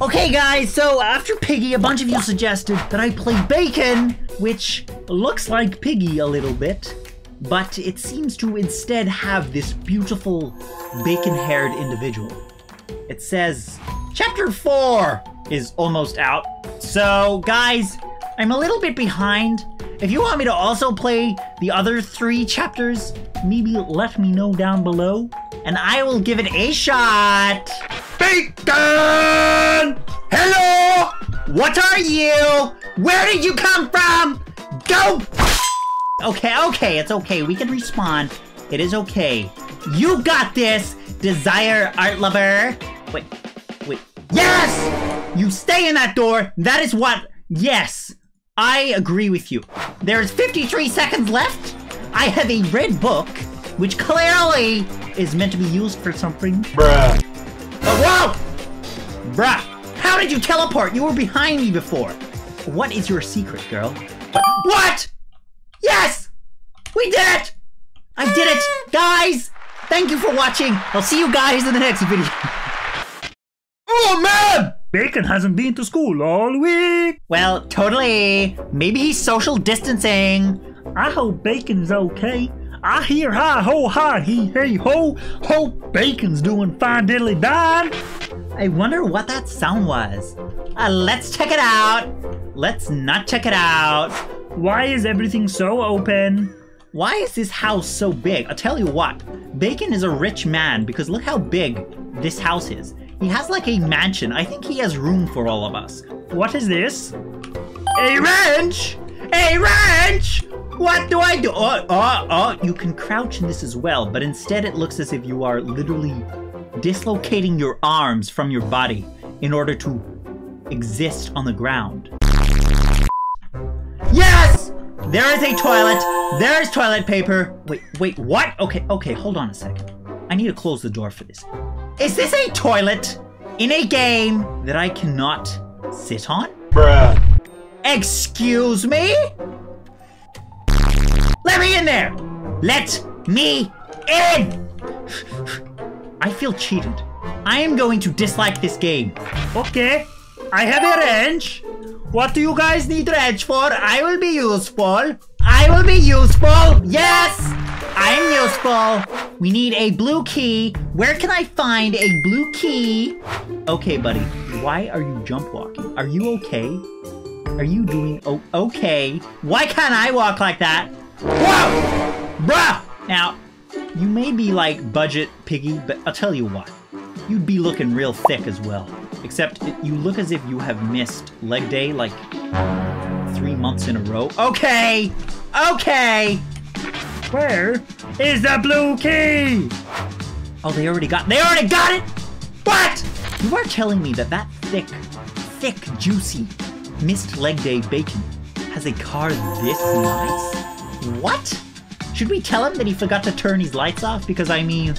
Okay, guys, so after Piggy, a bunch of you suggested that I play Bakon, which looks like Piggy a little bit, but it seems to instead have this beautiful bacon haired individual. It says, Chapter 4 is almost out. So, guys, I'm a little bit behind. If you want me to also play the other three chapters, maybe let me know down below, and I will give it a shot. Bakon! Hello! What are you? Where did you come from? Go! Okay, okay, it's okay. We can respawn. It is okay. You got this, Desire Art Lover. Wait, wait. Yes! You stay in that door. That is what. Yes, I agree with you. There's 53 seconds left. I have a red book, which clearly is meant to be used for something. Bruh. Bruh, how did you teleport? You were behind me before. What is your secret, girl? What? Yes! We did it! I did it! Guys, thank you for watching. I'll see you guys in the next video. Oh man! Bakon hasn't been to school all week. Well, totally. Maybe he's social distancing. I hope Bakon's okay. I hear hi ho hi he hey ho. Hope Bakon's doing fine diddly dine. I wonder what that sound was. Uh, let's check it out. Let's not check it out. Why is everything so open? Why is this house so big? I'll tell you what. Bakon is a rich man because look how big this house is. He has like a mansion. I think he has room for all of us. What is this? A wrench! A wrench! What do I do? Oh, oh, oh, you can crouch in this as well, but instead it looks as if you are literally dislocating your arms from your body in order to exist on the ground. Yes! There is a toilet. There is toilet paper. Wait, wait, what? Okay, okay, hold on a second. I need to close the door for this. Is this a toilet in a game that I cannot sit on? Bruh. Excuse me? Let me in there! Let me in! I feel cheated. I am going to dislike this game. Okay, I have a wrench. What do you guys need wrench for? I will be useful. I will be useful. Yes! I'm useful. We need a blue key. Where can I find a blue key? Okay, buddy. Why are you jump walking? Are you okay? Are you doing okay? Why can't I walk like that? Whoa! Bruh! Now, you may be like budget piggy, but I'll tell you what. You'd be looking real thick as well. Except you look as if you have missed leg day like three months in a row. Okay! Okay! Where is the blue key? Oh, they already got- They already got it! What? You are telling me that that thick, thick, juicy, missed leg day bacon has a car this nice? What? Should we tell him that he forgot to turn his lights off? Because, I mean,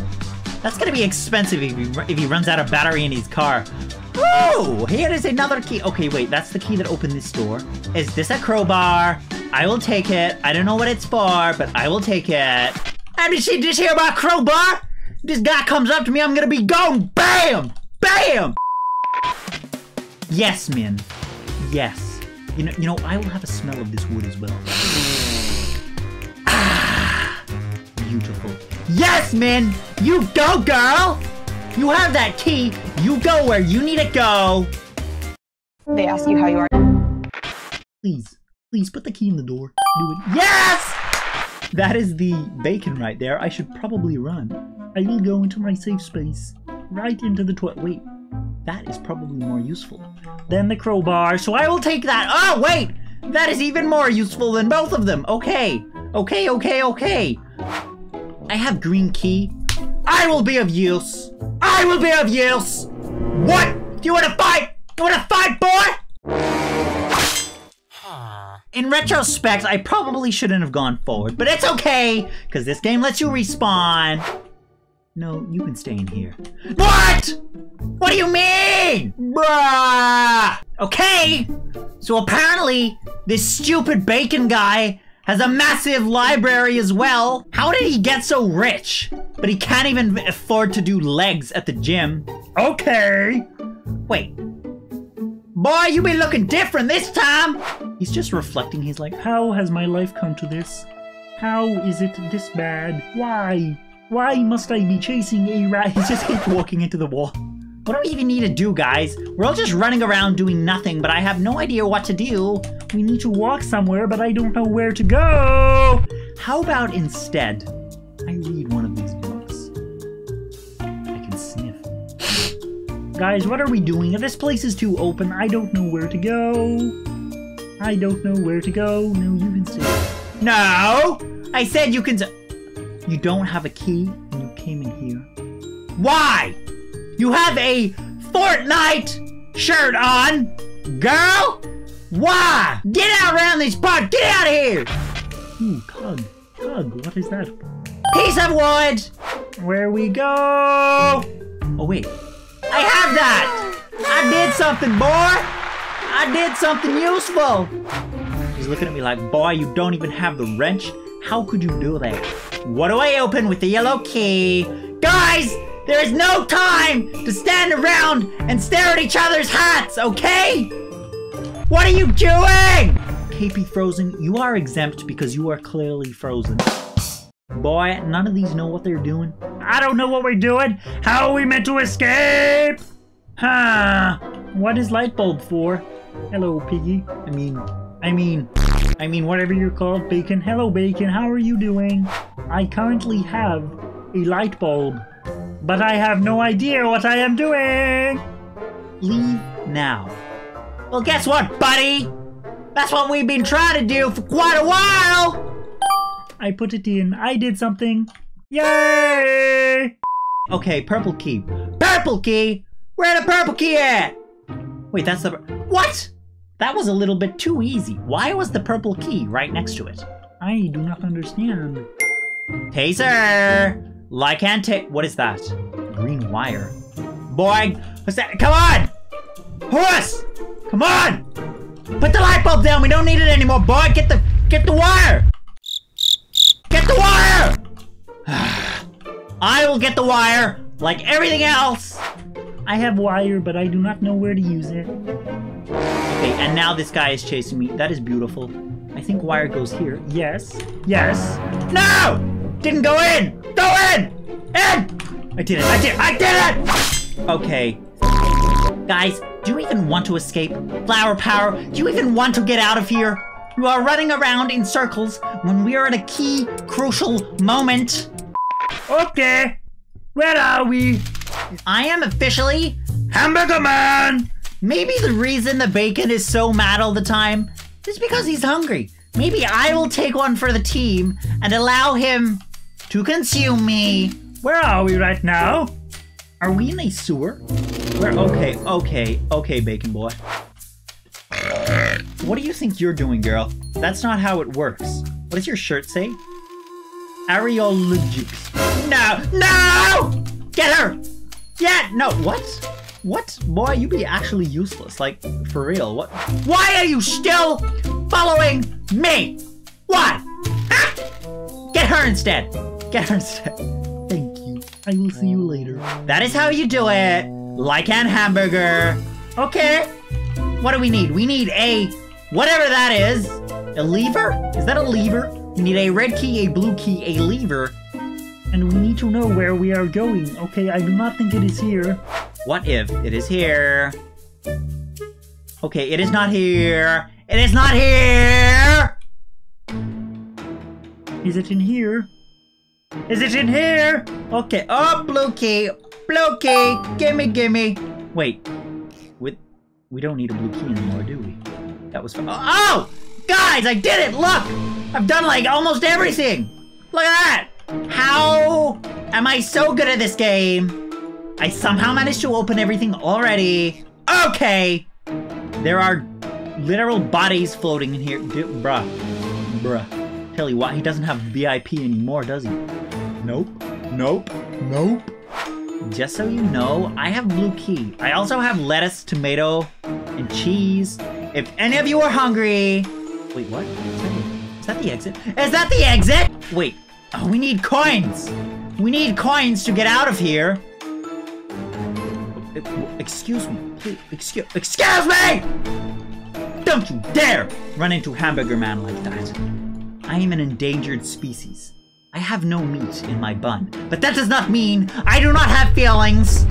that's gonna be expensive if he, if he runs out of battery in his car. Oh, here is another key. Okay, wait, that's the key that opened this door. Is this a crowbar? I will take it. I don't know what it's for, but I will take it. Have you seen this here about crowbar? This guy comes up to me, I'm gonna be gone. Bam! Bam! Yes, Min. Yes. You know, you know, I will have a smell of this wood as well. Beautiful. Yes, Min! You go, girl! You have that key. You go where you need to go. They ask you how you are. Please, please put the key in the door. Do it. Yes! That is the bacon right there. I should probably run. I will go into my safe space. Right into the toilet. Wait, that is probably more useful than the crowbar, so I will take that. Oh, wait! That is even more useful than both of them. Okay. Okay, okay, okay. I have green key. I will be of use. I will be of use. What? Do you want to fight? You want to fight, boy? In retrospect, I probably shouldn't have gone forward, but it's okay, because this game lets you respawn. No, you can stay in here. What? What do you mean? Bruh! Okay, so apparently, this stupid bacon guy has a massive library as well. How did he get so rich? But he can't even afford to do legs at the gym. Okay. Wait, Boy, you be looking different this time. He's just reflecting. He's like, How has my life come to this? How is it this bad? Why? Why must I be chasing a rat? He's just keeps walking into the wall. What do we even need to do, guys? We're all just running around doing nothing, but I have no idea what to do. We need to walk somewhere, but I don't know where to go. How about instead, I read one of these books? I can sniff. Guys, what are we doing? This place is too open. I don't know where to go. I don't know where to go. No, you can stay. No! I said you can. You don't have a key, and you came in here. Why? You have a Fortnite shirt on, girl. Why? Get out around this park. Get out of here. Hmm, Ooh, Cug. Cug, what is that? Piece of wood. Where we go? Oh wait, I have that. I did something, boy. I did something useful. He's looking at me like, boy, you don't even have the wrench. How could you do that? What do I open with the yellow key? Guys, there is no time to stand around and stare at each other's hats, okay? What are you doing? KP Frozen, you are exempt because you are clearly frozen. Boy, none of these know what they're doing. I don't know what we're doing. How are we meant to escape? Huh. What is light bulb for? Hello, Piggy. I mean, I mean, I mean, whatever you're called, Bakon. Hello, Bakon. How are you doing? I currently have a light bulb, but I have no idea what I am doing. leave now. Well, guess what, buddy? That's what we've been trying to do for quite a while. I put it in. I did something. Yay! Okay, purple key. Purple key? Where the purple key at? Wait, that's the. What? That was a little bit too easy. Why was the purple key right next to it? I do not understand. Taser! And. What is that? Green wire. Boy, what's that? Come on! Horse! Come on! Put the light bulb down. We don't need it anymore, boy. Get the get the wire. Get the wire. I will get the wire, like everything else. I have wire, but I do not know where to use it. Okay, and now this guy is chasing me. That is beautiful. I think wire goes here. Yes. Yes. No! Didn't go in! Go in! In! I did it! I did I did it! Okay. Guys, do you even want to escape? Flower Power, do you even want to get out of here? You are running around in circles when we are at a key, crucial moment. Okay. Where are we? I am officially Hamburger Man! Maybe the reason the bacon is so mad all the time is because he's hungry. Maybe I will take one for the team and allow him to consume me. Where are we right now? Are we in a sewer? Where? Okay, okay, okay, Bacon Boy. What do you think you're doing, girl? That's not how it works. What does your shirt say? Areologics. No, no! Get her! Yeah, no, what? What? Boy, you be actually useless. Like, for real. What? Why are you still following me? Why? Get her instead. Get her instead. Thank you. I will see you later. That is how you do it. Like an hamburger. Okay. What do we need? We need a whatever that is. A lever? Is that a lever? We need a red key, a blue key, a lever. And we need to know where we are going. Okay, I do not think it is here. What if it is here? Okay, it is not here. It is not here. Is it in here? Is it in here? Okay. Oh, blue key. Blue key. Gimme, gimme. Wait. With we don't need a blue key anymore, do we? That was fun. Oh! Guys, I did it! Look! I've done like almost everything! Look at that! How am I so good at this game? I somehow managed to open everything already. Okay! There are literal bodies floating in here. Dude, bruh. Bruh. Tell you what, he doesn't have VIP anymore, does he? Nope. Nope. Nope. Just so you know, I have blue key. I also have lettuce, tomato, and cheese. If any of you are hungry... Wait, what? Is that, the, that the exit? Is that the exit? Wait. Oh, we need coins. We need coins to get out of here. Eh, excuse me, please. Excuse, excuse me! Don't you dare run into Hamburger Man like that. I am an endangered species. I have no meat in my bun, but that does not mean I do not have feelings.